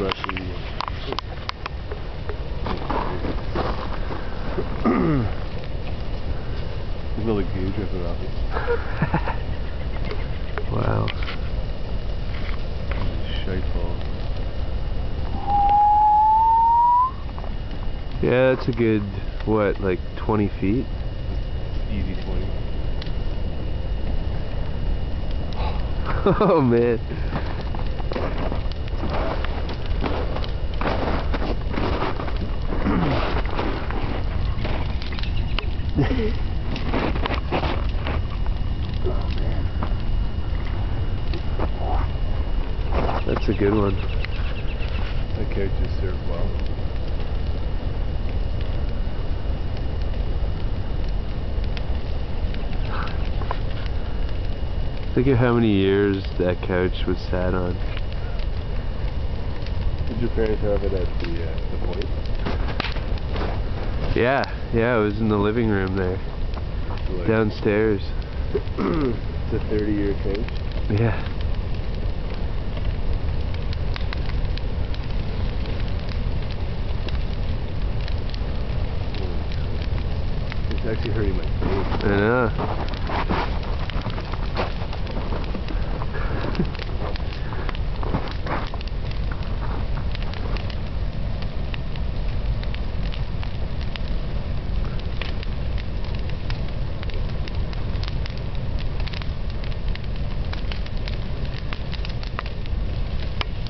brushy. Really goo dripping off it. Wow. Yeah, that's a good, what, like 20 feet? Easy 20. oh man. That's a good one. That couch is served well. Think of how many years that couch was sat on. Did your parents have it at the, uh, the point? Yeah, yeah, it was in the living room there. Like, Downstairs. it's a 30 year couch. Yeah. It's actually hurting my face. I know.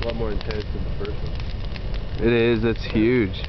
A lot more intense than the first one. It is, that's huge.